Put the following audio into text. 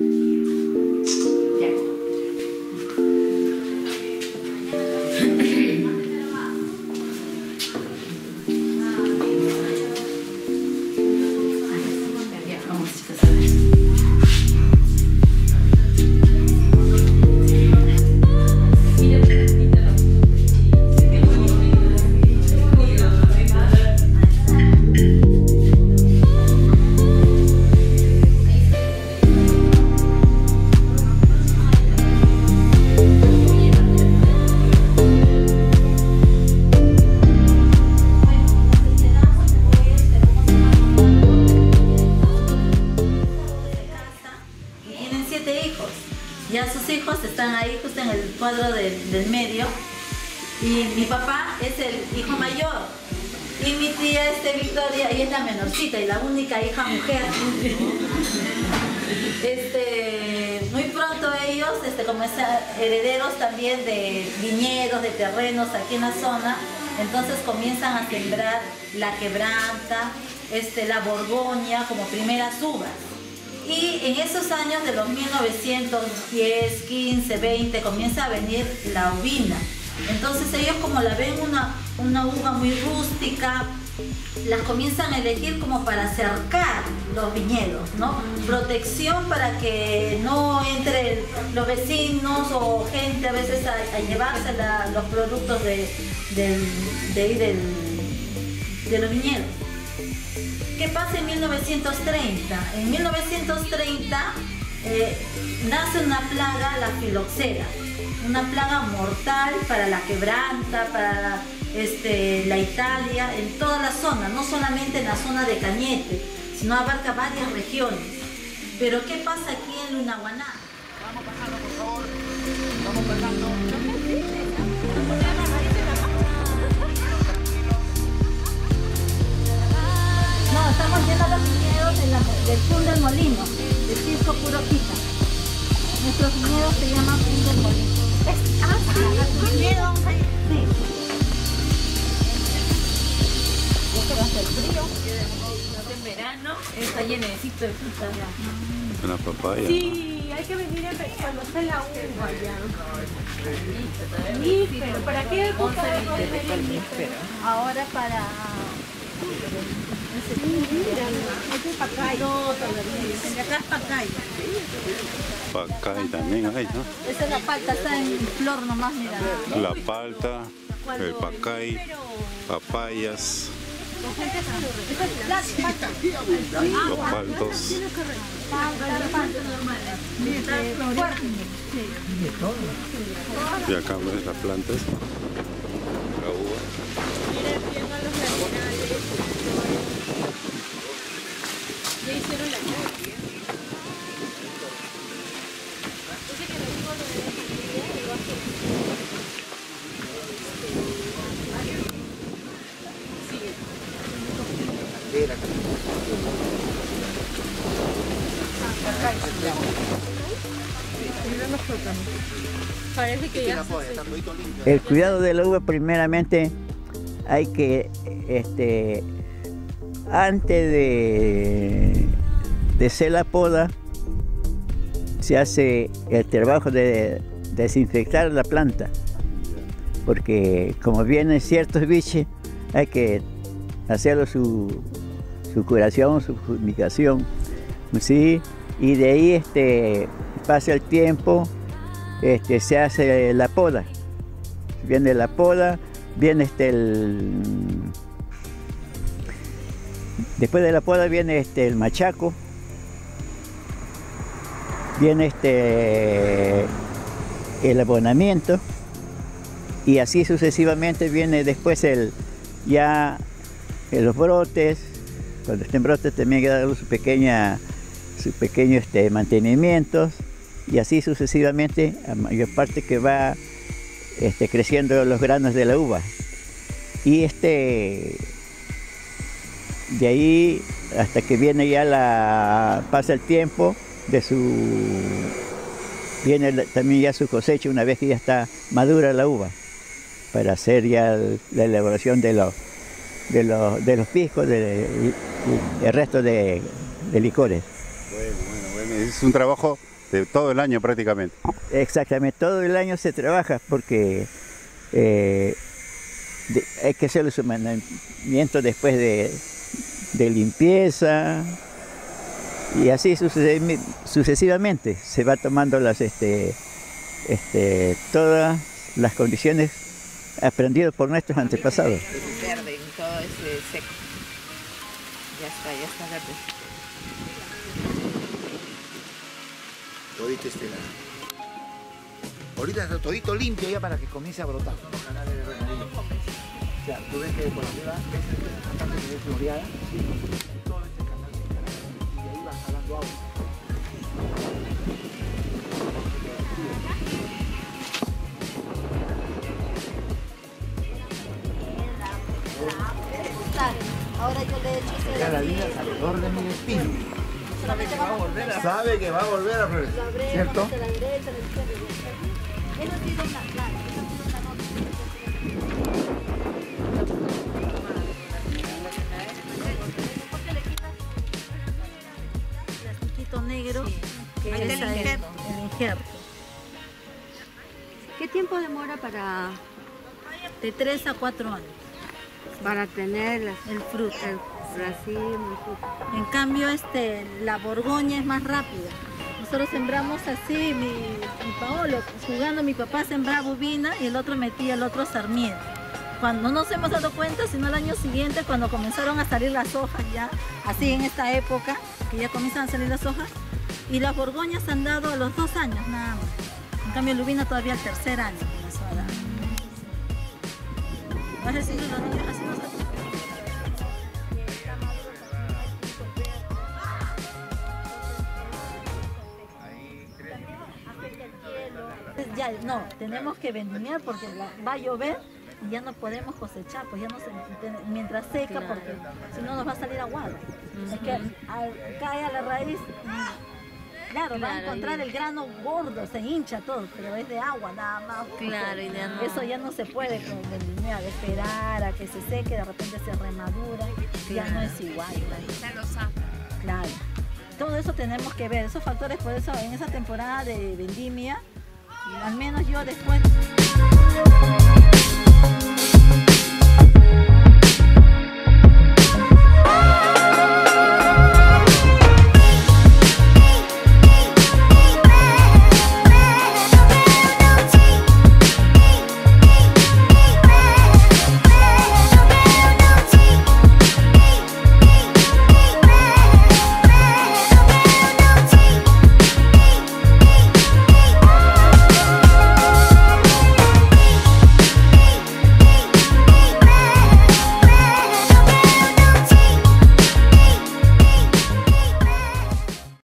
Música Ya sus hijos están ahí justo en el cuadro del, del medio. Y mi papá es el hijo mayor. Y mi tía este Victoria, ella es la menorcita y la única hija mujer. Este, muy pronto ellos, este, como es herederos también de viñedos, de terrenos aquí en la zona, entonces comienzan a sembrar la quebranta, este, la borgoña como primeras uvas. Y en esos años de los 1910, 15, 20, comienza a venir la ovina. Entonces ellos como la ven una, una uva muy rústica, las comienzan a elegir como para cercar los viñedos, ¿no? Protección para que no entren los vecinos o gente a veces a, a llevarse los productos de, de los viñedos. ¿Qué pasa en 1930? En 1930 eh, nace una plaga, la filoxera, una plaga mortal para la quebranta, para este, la Italia, en toda la zona, no solamente en la zona de Cañete, sino abarca varias regiones. Pero ¿qué pasa aquí en Lunaguaná? Se llaman Pun del Molino. Ah, sí, viñedos ahí. Sí. Hace frío. En verano está llenecito de fruta. Una papaya. Sí, hay que venir a ver cuando está la uva ya. Sí, pero ¿para qué época de níspero? Ahora para... No, todavía. Acá es pacay. Pacay también hay, ¿no? Esa es la palta, está en flor nomás, mira. La palta, el pacay, papayas, los paltos. Y acá ves las plantas. La uva. El cuidado de la primeramente hay que, este, antes de, hacer la poda, se hace el trabajo de desinfectar la planta, porque como vienen ciertos bichos, hay que hacerlo su, su curación, su fumigación, ¿sí? y de ahí este, pasa el tiempo, este, se hace la poda. Viene la poda, viene este el. Después de la poda viene este el machaco. Viene este el abonamiento. Y así sucesivamente viene después el ya eh, los brotes. Cuando estén brotes también hay que su pequeña pequeño este, mantenimientos y así sucesivamente, a mayor parte que va este, creciendo los granos de la uva. Y este, de ahí hasta que viene ya la, pasa el tiempo de su, viene también ya su cosecha una vez que ya está madura la uva, para hacer ya el- la elaboración de los, de los, de los piscos, de- y- y el resto de, de licores. Bueno, bueno, bueno. Es un trabajo de todo el año prácticamente. Exactamente, todo el año se trabaja porque eh, de- hay que hacer los mantenimientos después de, de limpieza y así sucesi- sucesivamente se va tomando las este, este, todas las condiciones aprendidas por nuestros antepasados. Verde y todo ese seco. Ya está, ya está verde. Todito este lado. Ahorita está todito limpio ya para que comience a brotar. Los canales de regadío. O sea, tú ves que por arriba, floreada, ¿sí? Y todo este canal y ahí va jalando agua. Ahora yo le he hecho Ya la vida es alrededor de mi espino. solamente Va a volver a Sabe que va a volver a florecer. ¿Cierto? la derecha, la izquierda. Eso ha sido la claro, eso ha sido la que Ahí está es el el, injerto. el injerto. ¿Qué tiempo demora para, De 3 a 4 años para tener las- el fruto? En cambio, este, la borgoña es más rápida. Nosotros sembramos así, mi, mi Paolo, jugando, mi papá sembraba bobina y el otro metía el otro sarmiento. Cuando no nos hemos dado cuenta, sino el año siguiente, cuando comenzaron a salir las hojas ya, así en esta época, que ya comienzan a salir las hojas, y las borgoñas han dado los dos años nada más. En cambio, lubina todavía al tercer año comenzó a dar. Ya, no, tenemos que vendimiar porque va a llover y ya no podemos cosechar, pues ya no se, mientras seca porque si no nos va a salir aguado. Es que al- cae a la raíz, claro, va a encontrar el grano gordo, se hincha todo, pero es de agua nada más. Claro, y ya no- Eso ya no se puede con vendimiar, esperar a que se seque, de repente se remadura, ya no es igual. claro. Claro. Todo eso tenemos que ver, esos factores, por eso en esa temporada de vendimia, al menos yo después Thank you.